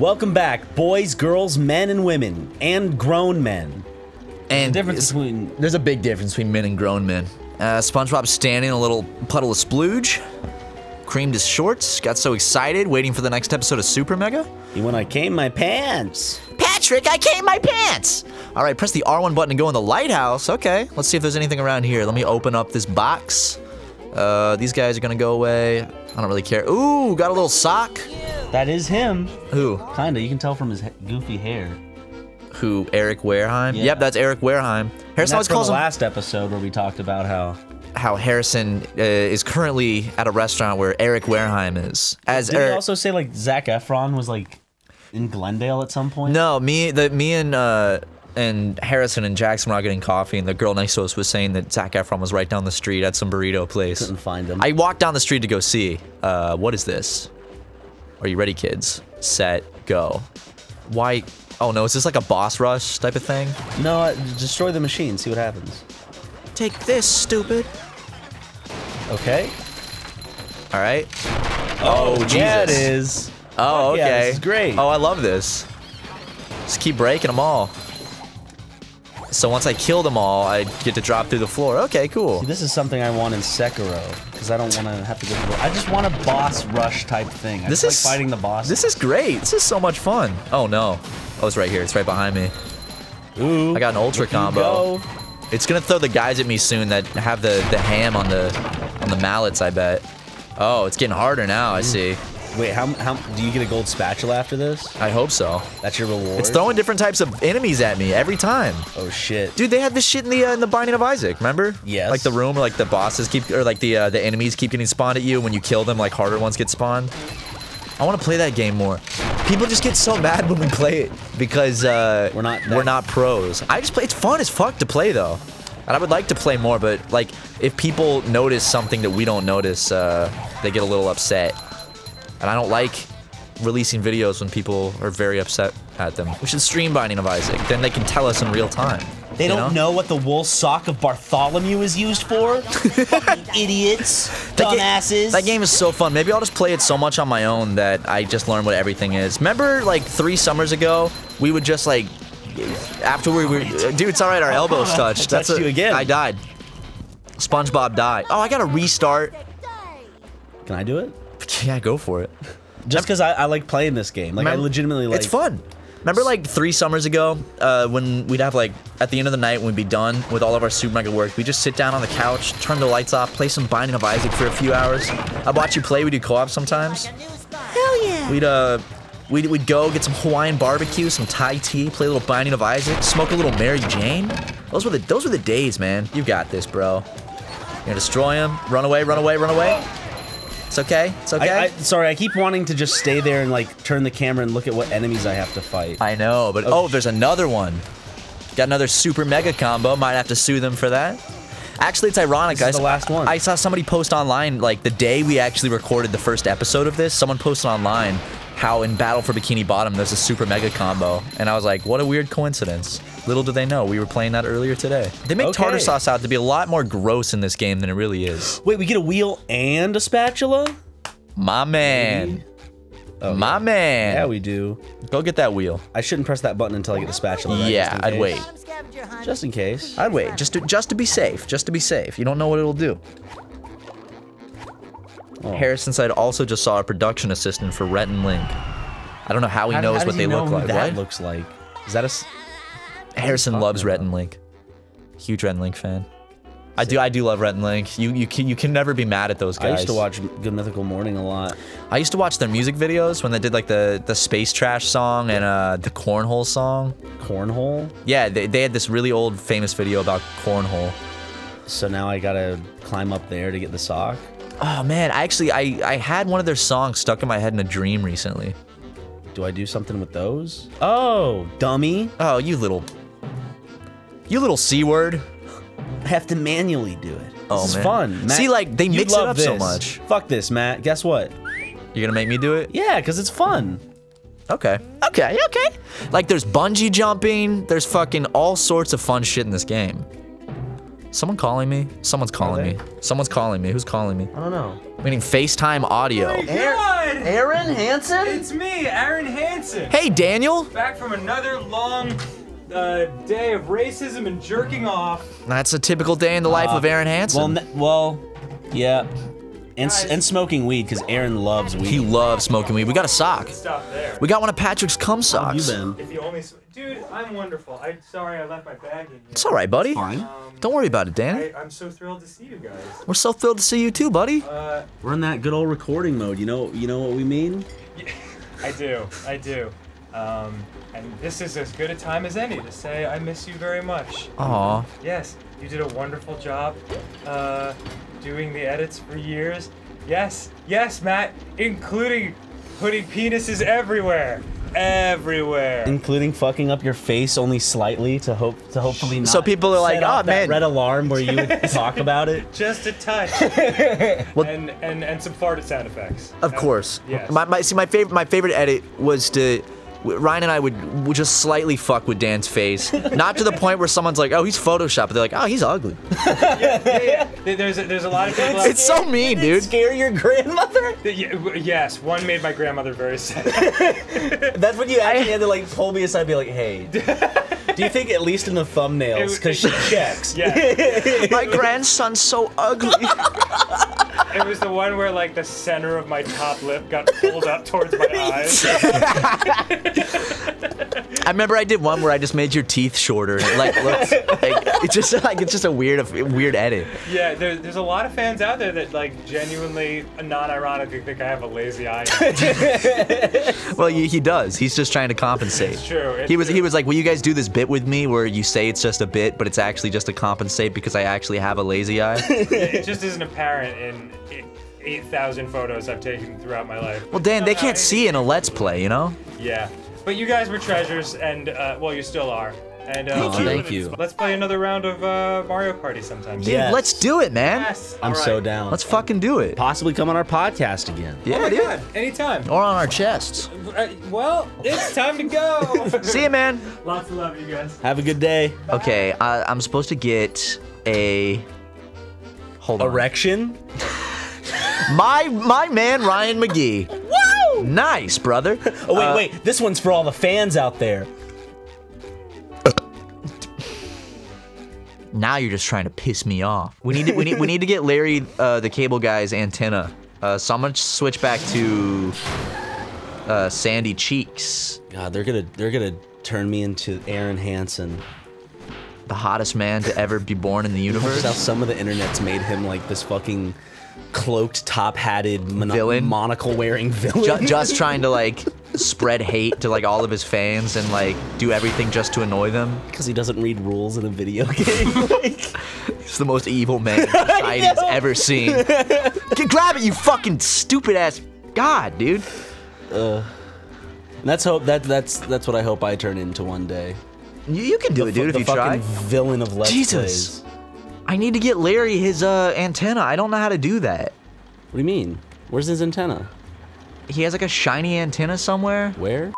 Welcome back, boys, girls, men, and women, and grown men. And The difference between there's a big difference between men and grown men. Uh, SpongeBob's standing in a little puddle of splooge, creamed his shorts, got so excited, waiting for the next episode of Super Mega. when I came my pants. Patrick, I came my pants! All right, press the R1 button to go in the lighthouse. Okay, let's see if there's anything around here. Let me open up this box. Uh, these guys are gonna go away. I don't really care. Ooh, got a little sock. That is him. Who? Kinda. You can tell from his goofy hair. Who? Eric Wareheim? Yeah. Yep, that's Eric Wareheim. Harrison always calls the him last episode where we talked about how. how Harrison uh, is currently at a restaurant where Eric Wareheim is. As Did he Eric, also say like Zac Efron was like in Glendale at some point? no, me, the me and uh, and Harrison and Jackson were getting coffee, and the girl next to us was saying that Zac Efron was right down the street at some burrito place. Couldn't find him. I walked down the street to go see. Uh, what is this? Are you ready, kids? Set, go. Why? Oh no, is this like a boss rush type of thing? no, destroy the machine. See what happens. Take this, stupid. Okay. All right. Oh, Jesus. Yeah, it is. Oh, Fuck yeah, okay. this is great. Oh, I love this. Just keep breaking them all. So once I kill them all, I get to drop through the floor. Okay, cool. This is something I want in Sekiro because I don't want to have to go. Through I just want a boss rush type thing. I This is like fighting the boss. This is great. This is so much fun. Oh no. Oh, it's right here. It's right behind me. Ooh, I got an ultra combo. go. It's gonna throw the guys at me soon that have the the ham on the on the mallets. I bet. Oh, it's getting harder now. I mm. see. Wait, how how do you get a gold spatula after this? I hope so. That's your reward. It's throwing different types of enemies at me every time. Oh shit. Dude, they had this shit in the uh, in the Binding of Isaac. Remember? Yes. Like the room where like the bosses keep or like the uh, the enemies keep getting spawned at you when you kill them. Like harder ones get spawned. I want to play that game more. People just get so mad when we play it because uh, We're not we're not pros. I just play. It's fun as fuck to play though, and I would like to play more. But like, if people notice something that we don't notice, uh, they get a little upset, and I don't like releasing videos when people are very upset at them. We should stream Binding of Isaac. Then they can tell us in real time. They don't know? what the wool sock of Bartholomew is used for. Idiots, That dumbasses. That game is so fun. Maybe I'll just play it so much on my own that I just learn what everything is. Remember, like three summers ago, we would just like after we were, dude, it's all right. Our elbows touched. I That's touched a- you again. I died. SpongeBob died. Oh, I gotta restart. Can I do it? Yeah, go for it. Just because I, I like playing this game. Like I Remember- legitimately like. it's fun. Remember, like three summers ago, uh, when we'd have like at the end of the night when we'd be done with all of our super mega work, we'd just sit down on the couch, turn the lights off, play some Binding of Isaac for a few hours. I'd watch you play. We do co-op sometimes. Hell yeah. We'd uh, we'd, we'd go get some Hawaiian barbecue, some Thai tea, play a little Binding of Isaac, smoke a little Mary Jane. Those were the those were the days, man. You got this, bro. You're gonna destroy him. Run away, run away, run away. It's okay. It's okay. I, I, sorry, I keep wanting to just stay there and like turn the camera and look at what enemies I have to fight. I know, but oh, there's another one. Got another super mega combo. Might have to sue them for that. Actually, it's ironic. This I, the last one. I saw somebody post online like the day we actually recorded the first episode of this. Someone posted online how in Battle for Bikini Bottom there's a super mega combo, and I was like, what a weird coincidence. Little do they know we were playing that earlier today. They make tartar sauce out to be a lot more gross in this game than it really is. Wait, we get a wheel and a spatula? My man. Oh, My man. Yeah, we do. Go get that wheel. I shouldn't press that button until I get the spatula. Right? Yeah, I'd wait. Just in case. I'd wait just to just to be safe. Just to be safe. You don't know what it'll do. Oh. Harrison said also just saw a production assistant for Rhett and Link. I don't know how he How- knows how what they know look like. That What? looks like. Is that a? Harrison loves Rhett and Link. Huge Rhett and Link fan. I do. I do love Rhett and Link. You you can you can never be mad at those guys. I used to watch Good Mythical Morning a lot. I used to watch their music videos when they did like the the space trash song and uh the cornhole song. Cornhole. Yeah, they, they had this really old famous video about cornhole. So now I gotta climb up there to get the sock. Oh man, I actually I I had one of their songs stuck in my head in a dream recently. Do I do something with those? Oh, dummy! Oh, you little you little c word. I have to manually do it. Oh, this is man. fun. Matt, See, like, they mix it up so much. Fuck this, Matt. Guess what? You're gonna make me do it? Yeah, because it's fun. Okay. Okay, okay. Like there's bungee jumping, there's fucking all sorts of fun shit in this game. Someone calling me? Someone's calling me. Someone's calling me. Who's calling me? I don't know. Meaning FaceTime audio. God! Aaron Hansen? It's me, Aaron Hansen. Hey, Daniel. Back from another long uh, day of racism and jerking off. That's a typical day in the life of Aaron Well, Hansen. n- well, yeah. And, and smoking weed because Aaron loves weed. he loves smoking weed. We got a sock. We got one of Patrick's cum How have you socks. been? If you only, s- dude, I'm wonderful. I'm sorry I left my bag in here. It's all right, buddy. Fine. Um, Don't worry about it, Danny. I, I'm so thrilled to see you guys. We're so thrilled to see you too, buddy. Uh, We're in that good old recording mode. You know, you know what we mean? I do, I do. Um, and this is as good a time as any to say I miss you very much. Aw. Yes, you did a wonderful job uh, doing the edits for years. Yes, yes, Matt, including putting penises everywhere. Everywhere. Including fucking up your face only slightly to hope to hopefully not. So people are like, "Oh, that man." red alarm where you would talk about it. Just a touch. and, and and some farted sound effects. Of course. Yes. My, my see my favorite my favorite edit was to Ryan and I would, would just slightly fuck with Dan's face, not to the point where someone's like, "Oh, he's photoshopped," but they're like, "Oh, he's ugly." yeah, yeah. There- There's a, there's a lot of people. out It's so mean, Did dude. Scare your grandmother? Yeah, yes, one made my grandmother very sad. That's when you actually had to like pull me aside and be like, hey. Do you think at least in the thumbnails? Because she checks. Yeah. My grandson's so ugly. It was the one where like the center of my top lip got pulled up towards my eyes. I remember I did one where I just made your teeth shorter. And it, like, looks, like it's just like it's just a weird weird edit. Yeah, there, there's a lot of fans out there that like genuinely, non-ironically, think I have a lazy eye. Well, he, he does. He's just trying to compensate. It's true, it's he was he was like, "Will you guys do this bit with me where you say it's just a bit, but it's actually just to compensate because I actually have a lazy eye?" it just isn't apparent in i- 8,000 photos I've taken throughout my life. well, Dan, they can't see in a let's play, you know. Yeah, but you guys were treasures, and uh, well, you still are. And uh, Thank you. let's- Thank you. Let's play another round of uh, Mario Party sometime. Dude, Yes. let's do it, man. Yes. I'm all so down. Let's fucking do it. possibly come on our podcast again. Oh Yeah, my dude. God, anytime. Or on our chests. Uh, well, it's time to go. See you, man. Lots of love, you guys. Have a good day. Okay, I, I'm supposed to get a. Hold on. Erection? My my man Ryan Magee. Woo! Nice, brother. Oh, wait, Uh, wait. This one's for all the fans out there. Now you're just trying to piss me off. We need to, we need we need to get Larry uh, the cable guy's antenna. Uh, so I'm gonna switch back to uh, Sandy Cheeks, God, they're gonna they're gonna turn me into Aaron Hansen. the hottest man to ever be born in the Just how universe. some of the internet's made him like this fucking cloaked, top-hatted, Villain? monocle-wearing villain. Ju- just trying to like spread hate to like all of his fans and like do everything just to annoy them. because he doesn't read rules in a video game. like, He's the most evil man society has ever seen. Get, grab it, you fucking stupid ass. God, dude. Uh, that's hope that that's that's what I hope I turn into one day. You, you can do it, dude, if you fucking try. villain of Let's Jesus. Plays. I need to get Larry his uh, antenna. I don't know how to do that. What do you mean? Where's his antenna? He has like a shiny antenna somewhere. Where?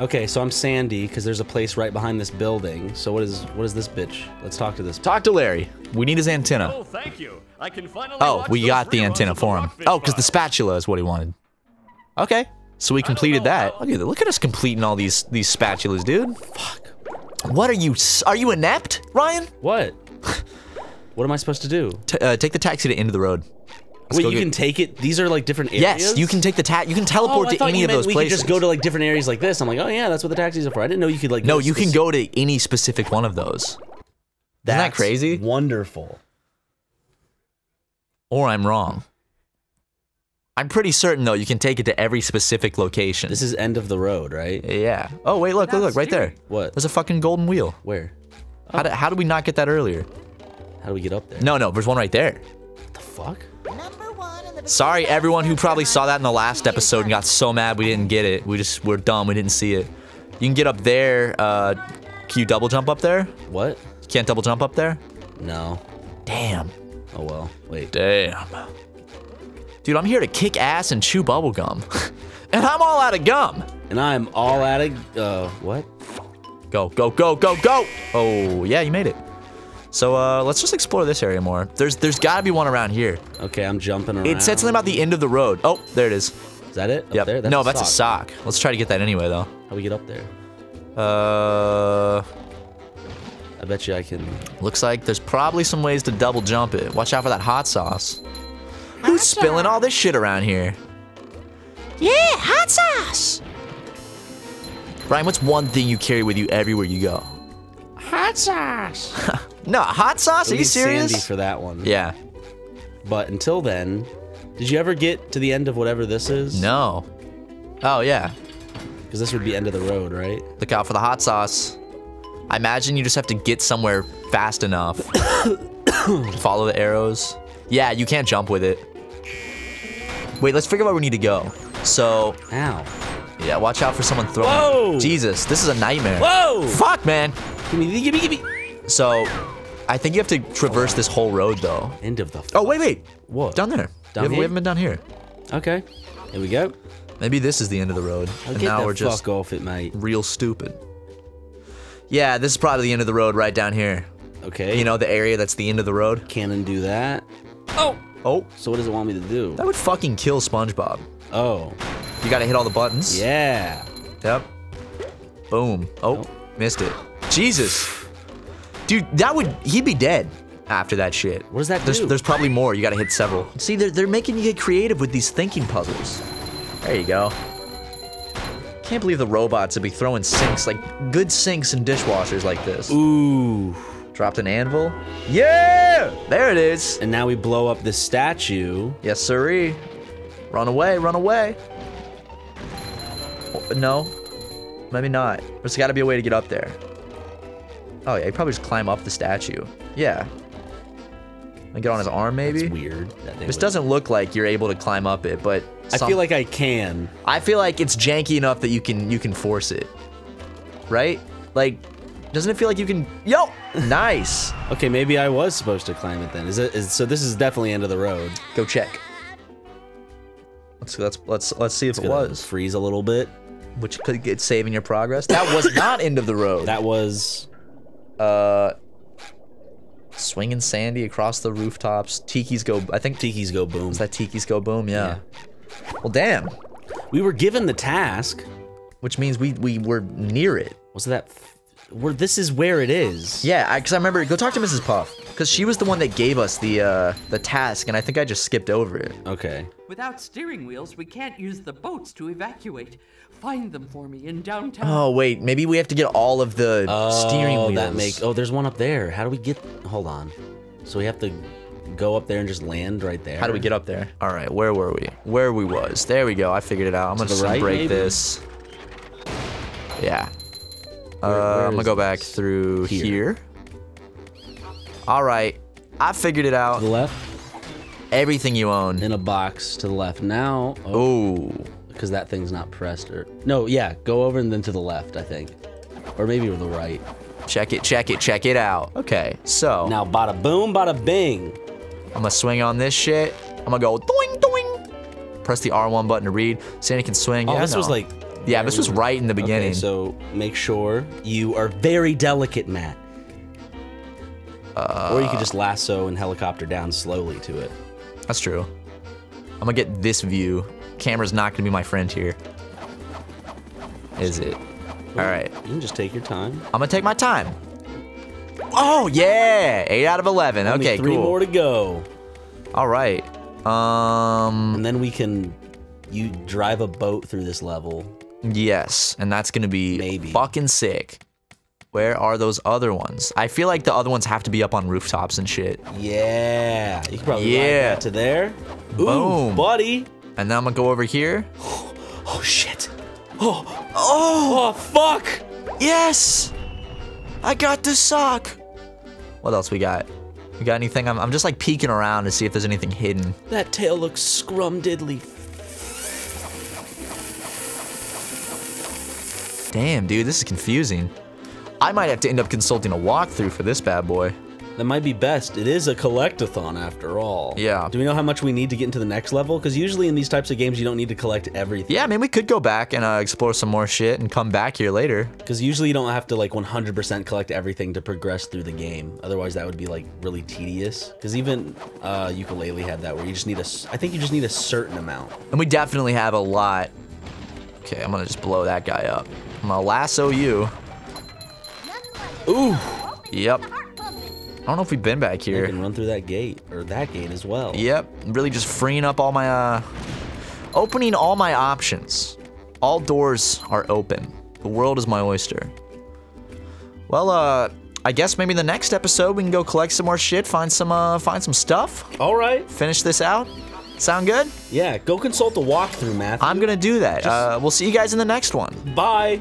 Okay, so I'm Sandy because there's a place right behind this building. So what is what is this bitch? Let's talk to this. Talk to Larry. We need his antenna. Oh, thank you. I can finally Oh, watch we got the antenna for him. Oh, because the spatula is what he wanted. Okay, so we completed that. Look at look at us completing all these these spatulas, dude. Fuck. What are you? Are you inept, Ryan? What? what am I supposed to do? T- uh, take the taxi to end of the road. Let's Wait, you get- can take it. These are like different areas. Yes, you can take the ta- You can Oh, teleport I to thought any you of meant those we places. could just go to like different areas like this. I'm like, oh yeah, that's what the taxis are for. I didn't know you could like. no, you can go to any specific one of those. Isn't that crazy? Wonderful. Or I'm wrong. I'm pretty certain though you can take it to every specific location. This is end of the road, right? yeah. Oh wait, look, look, look, right there. What? There's a fucking golden wheel. Where? How did, how did we not get that earlier? How do we get up there? No, no, there's one right there. What the fuck? Sorry, everyone who probably saw that in the last episode and got so mad we didn't get it. We just we're dumb. We didn't see it. You can get up there. Uh, can you double jump up there? What? You can't double jump up there. No. Damn. Oh well. Wait. Damn. Dude, I'm here to kick ass and chew bubble gum. and I'm all out of gum. And I'm all out of uh what? Go, go, go, go, go! Oh, yeah, you made it. So, uh, let's just explore this area more. There's there's gotta be one around here. Okay, I'm jumping around. It said something about the end of the road. Oh, there it is. Is that it? Up Yep. there? no, that's a sock. Let's try to get that anyway, though. How we get up there? Uh, I bet you I can. looks like there's probably some ways to double jump it. Watch out for that hot sauce. Who's spilling all this shit around here? Yeah, hot sauce. Ryan, what's one thing you carry with you everywhere you go? Hot sauce. No, hot sauce? Are We you need Sandy serious? for that one. Yeah. But until then, did you ever get to the end of whatever this is? No. Oh yeah. Because this would be end of the road, right? Look out for the hot sauce. I imagine you just have to get somewhere fast enough. Follow the arrows. Yeah, you can't jump with it. Wait, let's figure out where we need to go. So, Ow. yeah, watch out for someone throwing. Whoa! Jesus, this is a nightmare. Whoa! Fuck, man. Give me, give me, give me. So, I think you have to traverse this whole road, though. End of the. Oh, wait, wait. What? Down there. Down we, haven't, we haven't been down here. Okay. Here we go. Maybe this is the end of the road. I'll and now we're just fuck off it, mate. real stupid. Yeah, this is probably the end of the road right down here. Okay. You know, the area that's the end of the road. Cannon do that. Oh. Oh. So what does it want me to do? That would fucking kill SpongeBob. Oh. You gotta hit all the buttons. Yeah. Yep. Boom. Oh, Nope. missed it. Jesus. Dude, that would, he'd be dead after that shit. What does that there's, do? There's probably more. You gotta hit several. See, they're, they're making you get creative with these thinking puzzles. There you go. Can't believe the robots would be throwing sinks, like good sinks and dishwashers like this. Ooh. Dropped an anvil. Yeah! There it is. And now we blow up this statue. Yes, sirree. Run away, run away. Oh, no. Maybe not. There's got to be a way to get up there. Oh, yeah, you probably just climb up the statue. Yeah. And get on his arm, maybe? It's weird. That This would- doesn't look like you're able to climb up it, but I feel like I can. I feel like it's janky enough that you can you can force it. Right? Like doesn't it feel like you can Yo! Nice. Okay, maybe I was supposed to climb it then. Is it? Is, so this is definitely end of the road. Go check. Let's let's let's let's see if It's it was. freeze a little bit. which could get saving your progress. That was not end of the road. That was uh, swinging Sandy across the rooftops. Tiki's go. I think Tiki's go boom. is that Tiki's go boom. Yeah. Well, damn. We were given the task. Which means we we were near it. Was that? Where this is where it is. Yeah, because I, remember. Go talk to Mrs. Puff because she was the one that gave us the uh the task, and I think I just skipped over it. Okay. Without steering wheels, we can't use the boats to evacuate. Find them for me in downtown. Oh wait, maybe we have to get all of the steering Oh, wheels. that make. Oh, there's one up there. How do we get? Hold on. So we have to go up there and just land right there. How do we get up there? All right, where were we? Where we was? There we go. I figured it out. I'm To gonna the right, break maybe? this. Yeah. Where- uh, I'm gonna is go back through Here. here. All right, I figured it out. To the left? Everything you own. In a box to the left. Now. Oh, because that thing's not pressed. Or no, yeah. Go over and then to the left. I think, or maybe to the right. check it, check it, check it out. Okay, so Now, bada boom, bada bing. I'm gonna swing on this shit. I'm gonna go doing doing. Press the R1 button to read. Sandy can swing. Oh, yeah, this was like. Yeah, this was right in the beginning. Okay, so make sure you are very delicate, Matt. or you could just lasso and helicopter down slowly to it. That's true. I'm gonna get this view. Camera's not gonna be my friend here. Is it? All right. You can just take your time. I'm gonna take my time. Oh yeah, eight out of eleven. Only okay, three cool. more to go, All right. Um. and then we can. You drive a boat through this level. Yes, and that's gonna be Maybe. fucking sick. Where are those other ones? I feel like the other ones have to be up on rooftops and shit. Yeah, you can probably Yeah. to there. Ooh, Boom. buddy. And then I'm gonna go over here. Oh shit. Oh, oh, oh, fuck. Yes! I got the sock! What else we got? We got anything? I'm, I'm just like peeking around to see if there's anything hidden. That tail looks scrumdiddly. Damn, dude, this is confusing. I might have to end up consulting a walkthrough for this bad boy. That might be best. It is a collectathon after all. Yeah. Do we know how much we need to get into the next level? Because usually in these types of games, you don't need to collect everything. Yeah, I mean, we could go back and uh, explore some more shit and come back here later. Because usually you don't have to like 100% collect everything to progress through the game. Otherwise, that would be like really tedious. Because even uh, Yooka-Laylee had that where you just need a. I think you just need a certain amount. And we definitely have a lot. Okay, I'm gonna just blow that guy up. I'm gonna lasso you. Ooh. Yep. I don't know if we've been back You here. can run through that gate or that gate as well. Yep, really just freeing up all my, uh, opening all my options. All doors are open. The world is my oyster. Well, uh, I guess maybe the next episode we can go collect some more shit, find some, uh, find some stuff, All right. finish this out. Sound good? Yeah. Go consult the walkthrough, Matthew. I'm gonna do that. Uh, we'll see you guys in the next one. Bye.